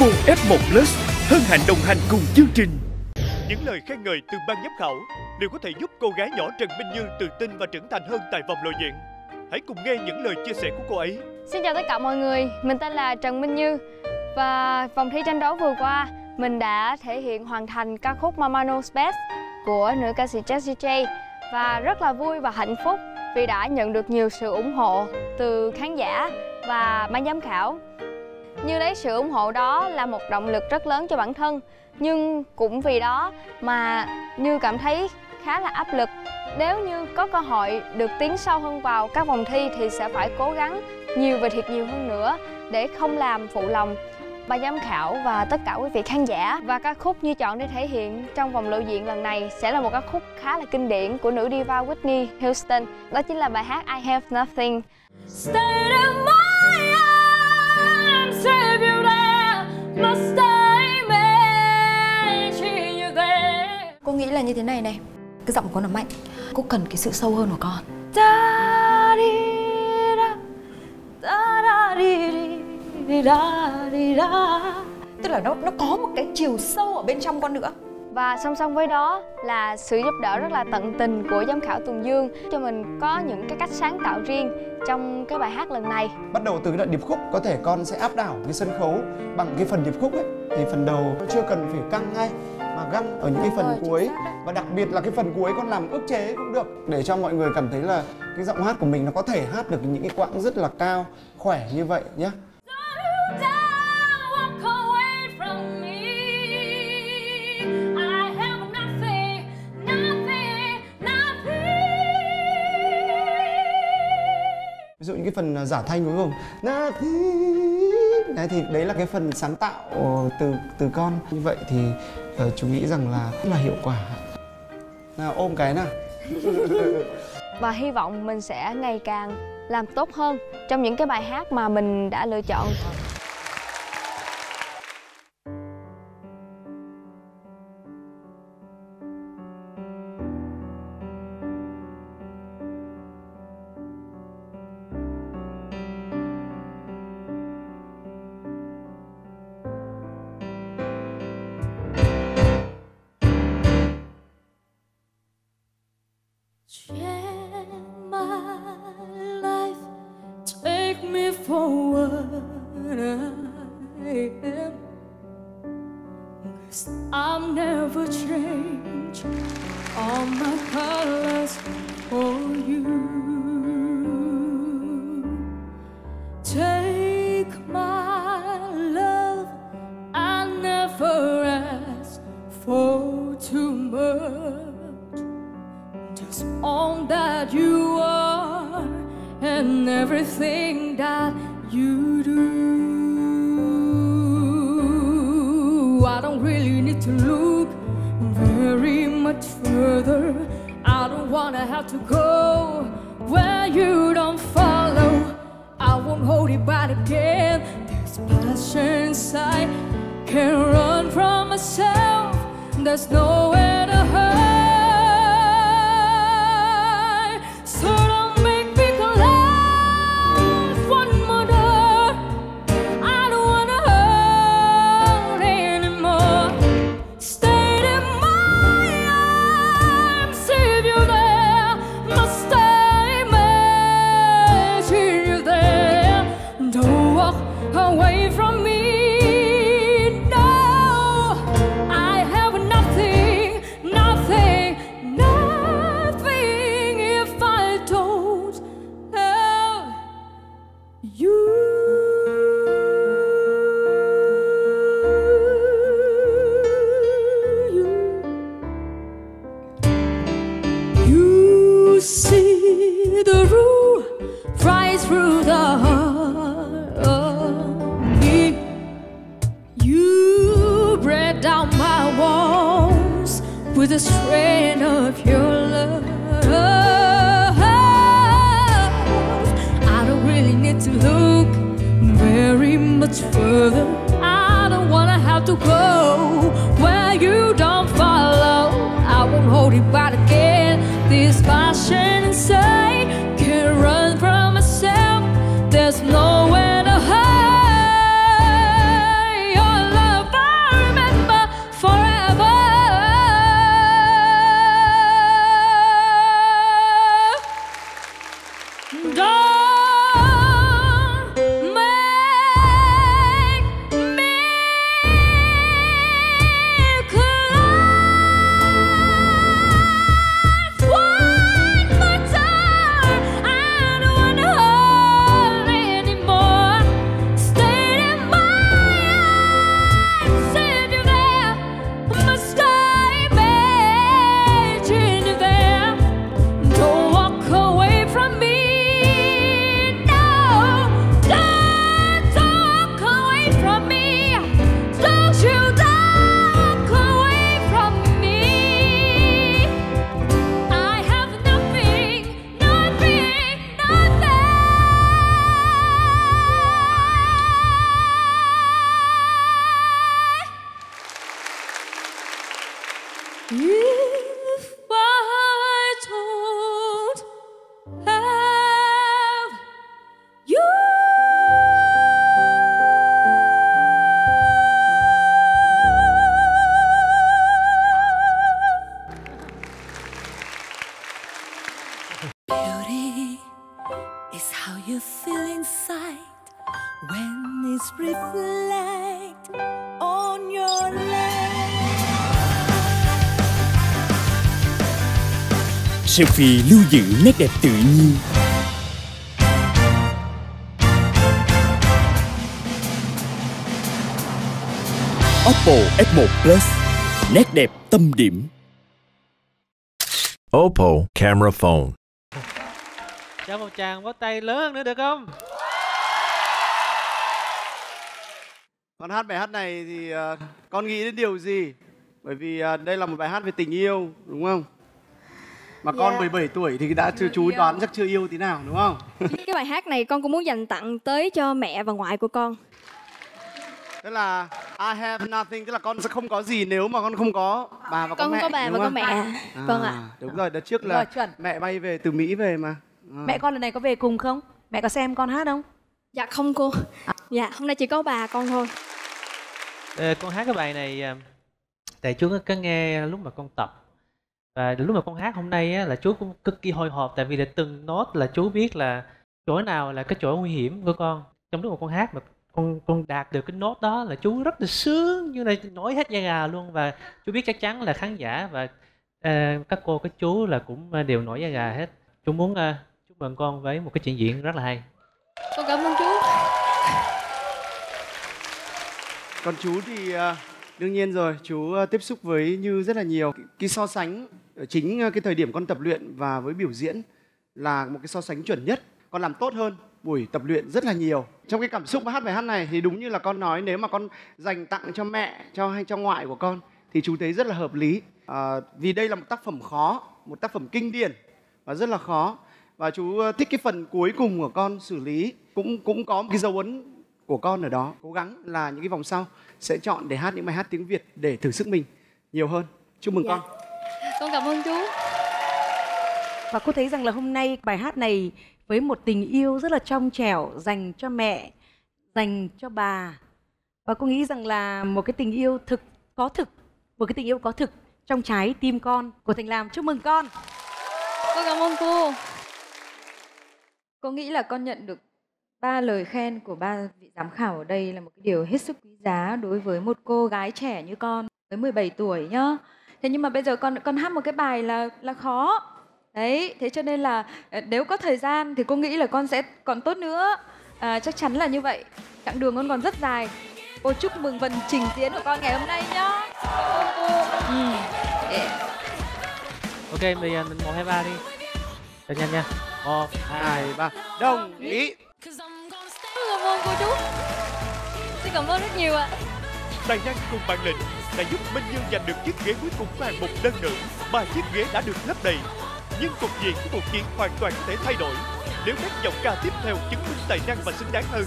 Oppo F1 Plus hân hạnh đồng hành cùng chương trình. Những lời khen ngợi từ ban giám khảo đều có thể giúp cô gái nhỏ Trần Minh Như tự tin và trưởng thành hơn tại vòng lộ diện. Hãy cùng nghe những lời chia sẻ của cô ấy. Xin chào tất cả mọi người, mình tên là Trần Minh Như và vòng thi tranh đấu vừa qua mình đã thể hiện hoàn thành ca khúc Mama Knows Best của nữ ca sĩ Jessie J và rất là vui và hạnh phúc vì đã nhận được nhiều sự ủng hộ từ khán giả và ban giám khảo. Như lấy sự ủng hộ đó là một động lực rất lớn cho bản thân. Nhưng cũng vì đó mà Như cảm thấy khá là áp lực. Nếu như có cơ hội được tiến sâu hơn vào các vòng thi thì sẽ phải cố gắng nhiều và thiệt nhiều hơn nữa để không làm phụ lòng ban giám khảo và tất cả quý vị khán giả. Và ca khúc như chọn để thể hiện trong vòng lộ diện lần này sẽ là một ca khúc khá là kinh điển của nữ diva Whitney Houston. Đó chính là bài hát I Have Nothing. Stay in my eyes. Nghĩ là như thế này này. Cái giọng của con là mạnh Cô cần cái sự sâu hơn của con. Da đi da da da đi đi đi da đi da tức là nó nó có một cái chiều sâu ở bên trong con nữa. Và song song với đó là sự giúp đỡ rất là tận tình của giám khảo Tùng Dương cho mình có những cái cách sáng tạo riêng trong cái bài hát lần này. Bắt đầu từ cái đoạn điệp khúc có thể con sẽ áp đảo cái sân khấu bằng cái phần điệp khúc ấy. Thì phần đầu chưa cần phải căng ngay mà găng ở những cái phần rồi, cuối. và đặc biệt là cái phần cuối con làm ức chế cũng được để cho mọi người cảm thấy là cái giọng hát của mình nó có thể hát được những cái quãng rất là cao khỏe như vậy nhé. ví dụ những cái phần à, giả thanh đúng không? Đấy thì đấy là cái phần sáng tạo từ từ con. Như vậy thì ờ, chú nghĩ rằng là rất là hiệu quả. Nào ôm cái nào. Và hy vọng mình sẽ ngày càng làm tốt hơn trong những cái bài hát mà mình đã lựa chọn. I'm never change all my colors for you. Take my love, I never ask for too much. Just all that you and everything that you do. I don't really need to look very much further. I don't wanna have to go where you don't follow. I won't hold it back again. There's passion inside, can't run from myself. There's nowhere away from with the strain of your love. I don't really need to look very much further. I don't wanna have to go where you don't follow. I won't hold it back Don't If I don't have you. Beauty is how you feel inside when it's reflect Selfie lưu giữ nét đẹp tự nhiên Oppo F1 Plus Nét đẹp tâm điểm Oppo camera phone. cho một tràng vỗ tay lớn nữa được không Con hát bài hát này thì ờ, con nghĩ đến điều gì? Bởi vì ờ, đây là một bài hát về tình yêu, đúng không? Mà con Dạ. 17 tuổi thì đã chưa chú đoán chắc chưa yêu tí nào đúng không? Cái bài hát này con cũng muốn dành tặng tới cho mẹ và ngoại của con. Tức là I have nothing, tức là con sẽ không có gì nếu mà con không có bà và có Con mẹ. có bà đúng và có không? mẹ. À, Vâng ạ. Đúng rồi, đợt trước Đúng là rồi, mẹ bay về từ Mỹ về mà. À. Mẹ con lần này có về cùng không? Mẹ có xem con hát không? Dạ không cô. Dạ hôm nay chỉ có bà con thôi. Ờ, con hát cái bài này à, tại chú có nghe lúc mà con tập và lúc mà con hát hôm nay á, là chú cũng cực kỳ hồi hộp tại vì là từng nốt là chú biết là chỗ nào là cái chỗ nguy hiểm của con. Trong lúc mà con hát mà con con đạt được cái nốt đó là chú rất là sướng như là nổi hết da gà luôn. Và chú biết chắc chắn là khán giả và ờ, các cô các chú là cũng ờ, đều nổi da gà hết. Chú muốn ờ, chúc mừng con với một cái trình diễn rất là hay. Con cảm ơn chú. Còn chú thì ờ, đương nhiên rồi, chú ờ, tiếp xúc với Như rất là nhiều. Cái, so sánh ở chính ờ, cái thời điểm con tập luyện và với biểu diễn là một cái so sánh chuẩn nhất. Con làm tốt hơn buổi tập luyện rất là nhiều. Trong cái cảm xúc hát bài hát này thì đúng như là con nói nếu mà con dành tặng cho mẹ, cho hay cho ngoại của con thì chú thấy rất là hợp lý. à, vì đây là một tác phẩm khó, một tác phẩm kinh điển và rất là khó. Và chú thích cái phần cuối cùng của con xử lý cũng cũng có một cái dấu ấn của con ở đó cố gắng là những cái vòng sau sẽ chọn để hát những bài hát tiếng Việt để thử sức mình nhiều hơn chúc mừng Dạ. con Con cảm ơn chú. Và cô thấy rằng là hôm nay bài hát này với một tình yêu rất là trong trẻo dành cho mẹ, dành cho bà. Và cô nghĩ rằng là một cái tình yêu thực có thực, một cái tình yêu có thực trong trái tim con của Thành Lam. Chúc mừng con. Con cảm ơn cô. Cô nghĩ là con nhận được ba lời khen của ba vị giám khảo ở đây là một cái điều hết sức quý giá đối với một cô gái trẻ như con mới 17 tuổi nhá. Thế nhưng mà bây giờ con con hát một cái bài là là khó. Đấy, thế cho nên là ờ, nếu có thời gian thì cô nghĩ là con sẽ còn tốt nữa. À, chắc chắn là như vậy. Chặng đường con còn rất dài. Cô chúc mừng phần trình diễn của con ngày hôm nay nhá. Ừ. Yeah. ok bây giờ mình một hai ba đi cho nhanh nha một hai ba đồng ý Cảm ơn cô chú. Xin cảm ơn rất nhiều ạ. Tài năng cùng bản lĩnh đã giúp Minh Như giành được chiếc ghế cuối cùng của hạng mục đơn nữ. Ba chiếc ghế đã được lấp đầy. Nhưng cục diện của cuộc chiến hoàn toàn có thể thay đổi nếu các giọng ca tiếp theo chứng minh tài năng và xứng đáng hơn.